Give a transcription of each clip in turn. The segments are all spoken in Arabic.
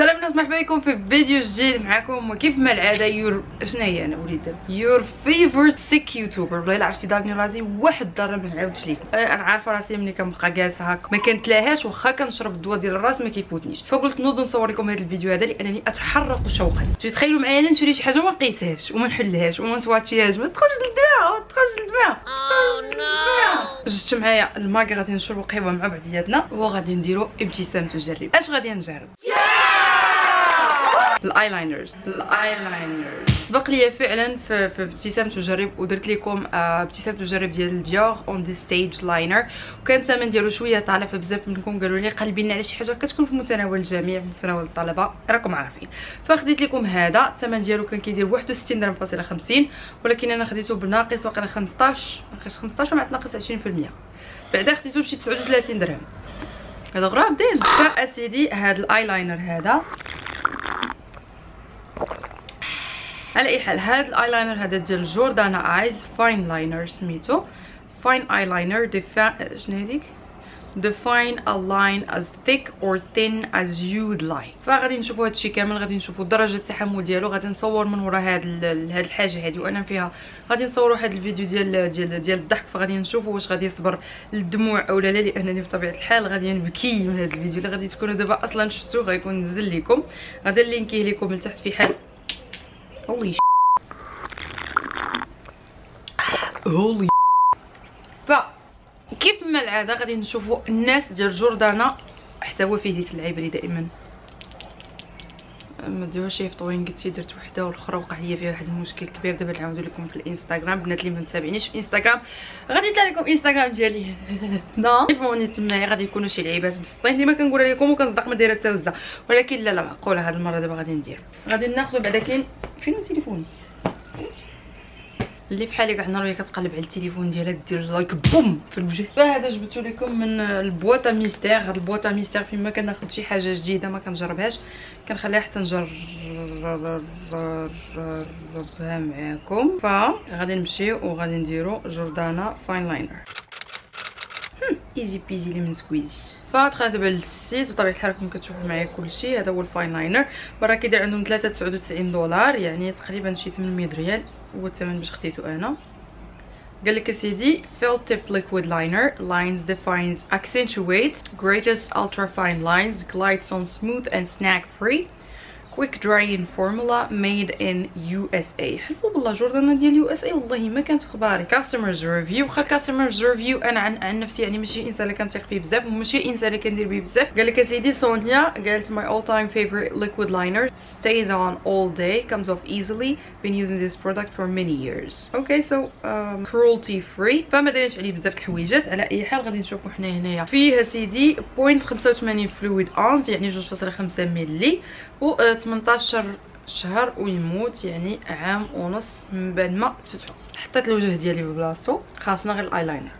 سلام الناس مرحبا بكم في فيديو جديد معكم. وكيف ما العادة your شنو هي أنا وليد؟ your favorite sick YouTuber والله إلا عرفتي دارني راسي واحد الضره ما نعاودش ليكم أه، أنا عارفة راسي ملي كنبقى جالسة هكا ما كنتلاهاش واخا كنشرب الدواء ديال الراس ما كيفوتنيش. فقلت نوض نصور لكم هذا الفيديو هذا لأنني أتحرق شوقا تخيلوا معايا أنا نشري شي حاجة وما نقيسهاش وما نحلهاش وما ن swatch يهاش ما تدخلش للدماغ ما تدخلش للدماغ. جبت معايا ال mug غادي نشربوا قهوة مع بعضياتنا وغادي نديروا ابتسام تجرب. اش غادي نجرب؟ ال eyeliners. ال eyeliners. سبق لي فعلا في, في ابتسام تجرب ودرت لكم آه، ابتسام تجرب ديال Dior on the stage liner وكان الثمن ديالو شوية طالع فبزاف منكم قالوا لي قلبي لنا على شي حاجة كتكون في متناول الجميع في متناول الطلبة. راكم عارفين. فخديت لكم هذا. الثمن ديالو كان كيدير 61 درهم فاصلة 50 ولكن أنا خديته بناقص واقيلا 15 ناقص 15 ومع ناقص 20% بعدا خديته بشي 39 درهم. هذا غراب ديز فأسيدي هذا الأيلاينر هذا. على أي حال هذا الأيلاينر هذا ديال Jordana eyes fine liner سميتو. fine eyeliner ديفا شنو هذيك define a line as thick or thin as you'd like. فغادي نشوفوا هادشي كامل غادي نشوفوا درجة التحمل ديالو غادي نصور من ورا هاد هاد الحاجة هادي وأنا فيها غادي نصوروا هاد الفيديو ديال ديال ديال الضحك فغادي نشوفوا واش غادي يصبر للدموع أو لا لأنني بطبيعة الحال غادي نبكي من هاد الفيديو. اللي غادي تكونوا دابا أصلا شفتوه غيكون نزل لكم غادي نلينكيه لكم لتحت في حال هولي هولي ف كيف ما العادة غادي نشوفوا الناس ديال جوردانا حتى هو فيه ديك اللعيبه اللي دائما؟ ما ديروش يفطوين قلتي درت وحدة والأخرى وقع ليا فيها واحد المشكل كبير. دابا نعاودو لكم في الإنستغرام. بنات اللي ما متابعينيش في إنستغرام غادي يطلع لكم إنستغرام ديالي. نا شوفوني تمايا غادي يكونوا شي لعيبات مسطين ديما كنقولها لكم وكنصدق ما دايرة حتى وزة. ولكن لا لا معقولة هاد المرة دابا غادي ندير غادي ناخذ بعدا كاين فين تليفوني اللي فحالي كاع نهار كتقلب على التليفون ديالها دير like boom في الوجه. فهذا جبتو لكم من البواطة mystère. هاد البواطة mystère فين ما كناخذ شي حاجة جديدة ما كنجربهاش. كنخليها حتى نجربها معاكم فغادي نمشيو وغادي نديرو Jordana fine liner. easy peasy lemon squeezy فدخلت دابا لل site بطبيعة الحال راكم كتشوفوا معايا كلشي. هذا هو ال fine liner. برا كيدير عندهم 399 دولار. يعني تقريبا شي 800 ريال. هو الثمن باش خديته أنا. قال لك سيدي felt tip liquid liner. Lines defines accentuate creates ultra fine lines. Glides on smooth snag free quick drying formula made in USA حلفوا بالله Jordana ديال USA والله ما كانت في اخباري customers review. واخا customers review. أنا عن, عن نفسي يعني ماشي إنسان اللي كنثق فيه بزاف وماشي إنسان اللي كندير به بزاف. قال لك سيدي سونيا قالت my all time favorite liquid liner stays on all day comes off easily. Been using this product for many years. Okay so um, cruelty free. فما دايرينش عليه بزاف الحويجات. على أي حال غادي نشوفوا حنا هنايا. فيه سيدي 0.85 fluid ounce يعني 2.5 ملي و 18 شهر ويموت يعني عام ونص من بعد ما فتحو حطيت الوجه ديالي ببلاصتو خاصنا غير الايلاينر.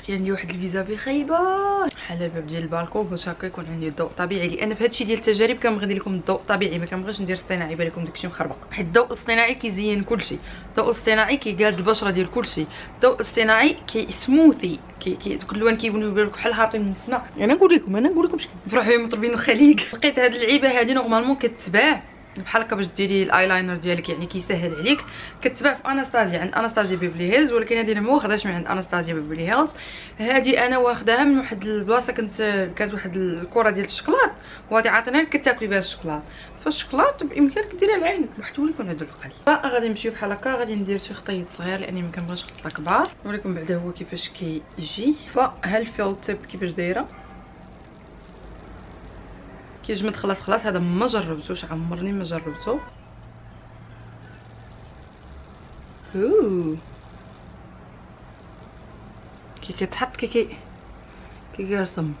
عرفتي عندي واحد ال vis-à-vis خايبة. بحال الباب ديال البالكون باش هكا يكون عندي الضوء طبيعي. لأن في هادشي ديال التجارب كنبغي لكم الضوء طبيعي ما كنبغيش ندير اصطناعي يبان لكم داكشي مخربق. حيت الضوء الاصطناعي كيزين كلشي. الضوء الاصطناعي كيقاد البشرة ديال كلشي. الضوء الاصطناعي كي سموثي كي كي كل اللوان كيبانو لكم بحال هابطين من السماء. أنا نقول لكم أنا نقول لكم شكون. فرحوا مطربين الخليج. لقيت هاد اللعيبة هادي normalement كتباع بحال هكا باش ديري الايلاينر ديالك يعني كيسهل عليك. كتباع في اناستازيا عند Anastasia Beverly Hills ولكن هذه أنا ما واخداش من عند Anastasia Beverly Hills هذه أنا واخداها من واحد البلاصة كنت كانت واحد الكرة ديال الشكلاط وهادي عاطينها لك كتاكلي بها الشكلاط فالشكلاط بإمكانك ديرها لعينك بوحدو يكون عنده القل فغادي نمشيو بحال هكا غادي ندير شي خطيط صغير لأني ما كنبغيش خطة كبار. نوريكم بعدا هو كيفاش كيجي. فها ال felt tip كيفاش دايرة؟ كيجمد خلاص خلاص هذا ما جربتوش عمرني ما جربته. أوه. كي كتحط كي كي كي كيرسم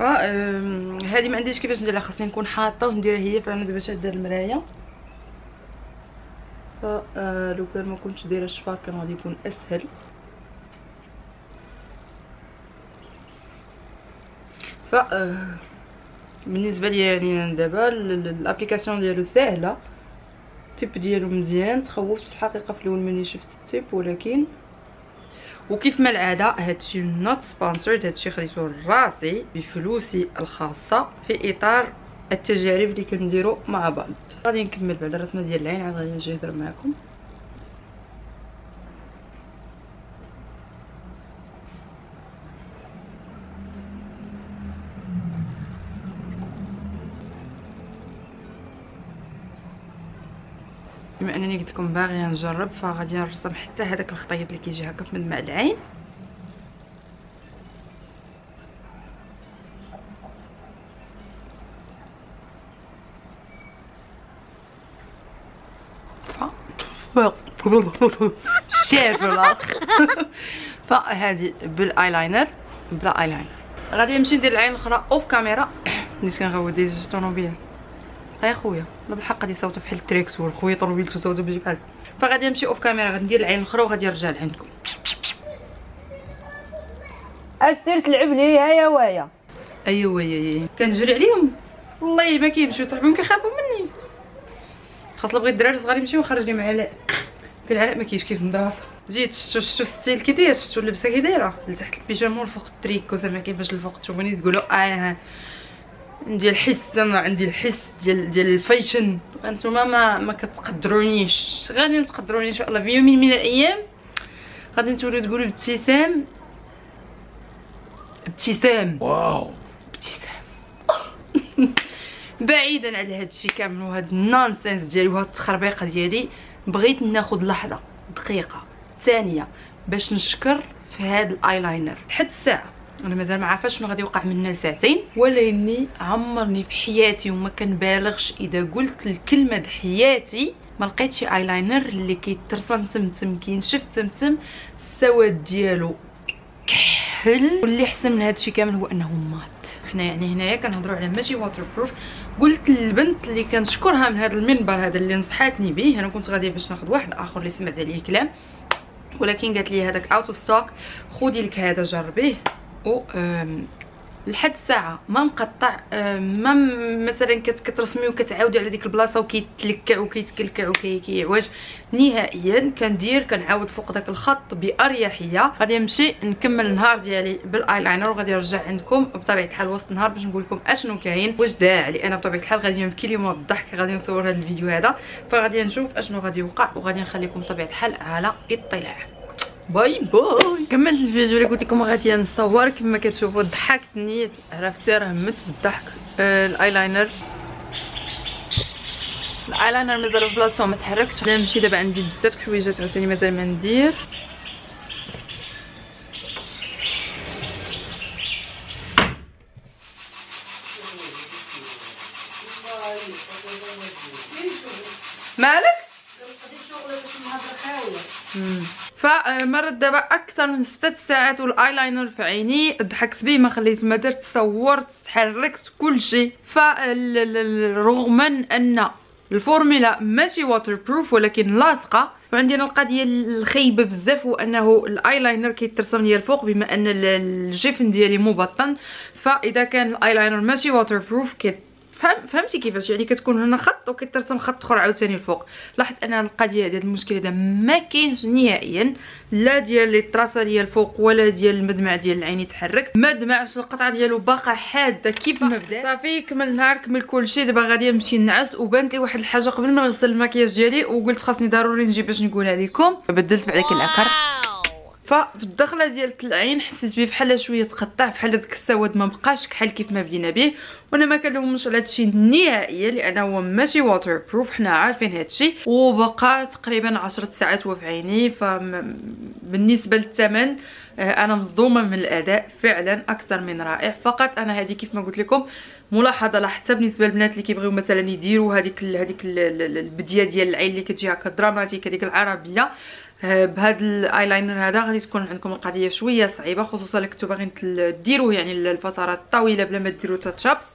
فهذه ما عنديش كيفاش نديرها خاصني نكون حاطة ونديرها هي فأنا دابا شاده المراية. ف لو كان ما كنتش دايرة الشفار كان غادي يكون أسهل. ف بالنسبة لي يعني دابا ال application ديالو ساهله ال tip ديالو مزيان تخوفت في الحقيقة في الأول ملي شفت ال tip ولكن وكيف ما العادة هادشي not sponsored هادشي خديتو راسي بفلوسي الخاصة في إطار التجارب اللي كنديرو مع بعض. غادي نكمل بعد الرسمة ديال العين عاد غادي نجي نهضر معكم انني قلت لكم باغيه نجرب فغادي نرسم حتى هذاك الخطيط اللي كيجي هكا في مدمع العين. شير فهذه بالأيلاينر بلا أيلاينر. غادي نمشي ندير العين الأخرى off camera. نيت كنغودي جوج طوموبيل يا خويا. لا بالحق غادي يصوتوا بحال التريكسور خويا طوموبيلتو صوتوا بحال. فغادي نمشي أوف كاميرا غادي ندير العين الأخرى وغادي نرجع لعندكم. اسير تلعب لي يا وايا أيوا ويا كنجري عليهم. والله ما كيمشيو صاحبهم كيخافوا مني. خاص بغيت الدراري صغار يمشيو وخرج لي مع علاء في العلاء ما كاينش كيف المدرسة جيت شفتو شفتو ستيل كي داير شفتو اللبسة كي دايره لتحت البيجامة والفوق التريكو زعما كيفاش الفوق تشوفوني تقولوا آه. عندي الحس أنا عندي الحس ديال ديال ال fashion. انتما ما ما كتقدرونيش. غادي تقدروني إن شاء الله. في يوم من الأيام غادي تولوا تقولوا ابتسام ابتسام wow. ابتسام بعيدا على هذا الشيء كامل وهاد ال nonsense ديالي وهاد التخربيقة ديالي. بغيت ناخذ لحظة دقيقة ثانية باش نشكر في هاد الأيلاينر. لحد الساعة. أنا مازال ما عارفه شنو غادي يوقع منا لساعتين. ولكن عمرني في حياتي وما كنبالغش إذا قلت الكلمة د حياتي ما لقيتش ايلاينر اللي كيترسم تمتم كينشف تمتم السواد ديالو كحل. واللي احسن من هادشي كامل هو أنه mat. حنا يعني هنايا كنهضروا على ماشي waterproof قلت للبنت اللي كنشكرها من هذا المنبر هذا اللي نصحاتني به أنا كنت غاديه باش ناخذ واحد آخر اللي سمعت عليه كلام. ولكن قالت لي هذاك out of stock خدي لك هذا جربيه و لحد الساعة ما مقطع ما مثلا كترسمي وكتعاودي على ديك البلاصة وكيتلكع وكيتكلكع وكيعوج نهائيا كندير كنعاود فوق داك الخط بأريحية. غادي نمشي نكمل النهار ديالي بالأيلاينر وغادي نرجع عندكم بطبيعة الحال وسط النهار باش نقول لكم أشنو كاين واش داعي. لأن بطبيعة الحال غادي نبكي اليوم من الضحك غادي نصور هذا الفيديو هذا. فغادي نشوف أشنو غادي يوقع وغادي نخليكم بطبيعة الحال على اطلاع. bye bye كملت الفيديو اللي قلت لكم غادي نصور كما كتشوفوا ضحكت نيت عرفتي راه مت بالضحك. آه ال eyeliner. ال eyeliner مازال في بلاصتو ما تحركش. نمشي دابا عندي بزاف د الحويجات عاوتاني مازال ما ندير. فمرت دابا أكثر من ستة ساعات والأيلاينر في عيني ضحكت به ما خليت ما درت صورت تحركت كل شيء. فرغم أن الفورمولا ماشي waterproof ولكن لاصقة وعندي أنا القضية الخايبة بزاف هو انه الأيلاينر كيترسم ليا الفوق بما أن الجفن ديالي مبطن. فإذا كان الأيلاينر ماشي waterproof فهم فهمتي كيفاش؟ يعني كتكون هنا خط وكيترسم خط أخر عاوتاني الفوق. لاحظت أن القضية هذا المشكل هذا ما كاينش نهائيا. لا ديال لي ديال الفوق ولا ديال المدمع ديال العين يتحرك. ما دمعش القطعة ديالو باقا حادة كيف ما بدا صافي كمل النهار كمل كلشي دابا غادي نمشي نعس. وبانت لي واحد الحاجة قبل ما نغسل المكياج ديالي. وقلت خاصني ضروري نجي باش نقولها لكم. بدلت بعدا العقر ففي الدخلة ديال العين حسيت بيه بحال شوية تقطع بحال داك السواد ما بقاش كحل كيف ما بدينا به وأنا ما كنلومش على هادشي نهائيا لأنه هو ماشي waterproof حنا عارفين هادشي. وبقى تقريبا 10 ساعات هو في عيني فبالنسبه للثمن آه، أنا مصدومة من الأداء فعلا أكثر من رائع. فقط أنا هذه كيف ما قلت لكم ملاحظة لاحظتها بالنسبة للبنات اللي كيبغيو مثلا يديروا هذيك هذيك البدية ديال العين اللي كتجي هكا fr: dramatique هذيك العربية. بهذا الايلاينر هذا غادي تكون عندكم القضية شوية صعيبة خصوصا اللي كنتو باغيين ديروه يعني الفترات الطويلة بلا ما ديروا touch-ups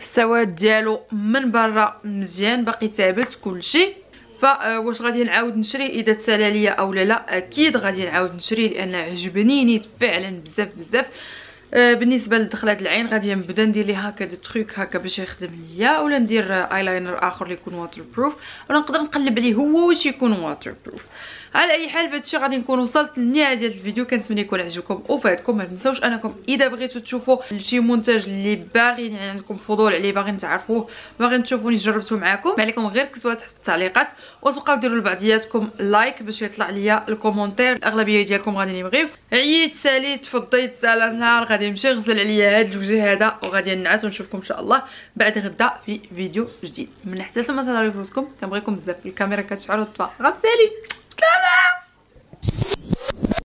السواد ديالو من برا مزيان باقي ثابت كلشي. فواش غادي نعاود نشري؟ إذا تسالى ليا أو لا أكيد غادي نعاود نشري لأن عجبني نيت فعلا بزاف بزاف. آه بالنسبة لدخلات العين غادي نبدأ ندير ليه هكا des trucs هكا باش يخدم ليا ولا ندير ايلاينر آخر اللي يكون waterproof ولا نقدر نقلب عليه هو واش يكون waterproof على أي حال بهادشي غادي نكون وصلت للنهاية ديال الفيديو. كنتمنى يكون عجبكم وفادكم. ما تنساوش أنكم إذا بغيتو تشوفوا شي منتج اللي باغيين يعني عندكم فضول عليه باغيين تعرفوه باغيين تشوفوني جربته معكم ما عليكم غير تكتبوها تحت في التعليقات وتبقاو ديروا لبعضياتكم like باش يطلع ليا ال commentaire. الأغلبية ديالكم غادي يبغيو عييت ساليت فضيت سال النهار غادي نمشي نغسل عليا هاد الوجه هذا وغادي ننعس ونشوفكم إن شاء الله بعد غدا في فيديو جديد. من حتى تما سلام عليكم كنبغيكم بزاف. الكاميرا كتشعل وتطفى غتسالي Come on!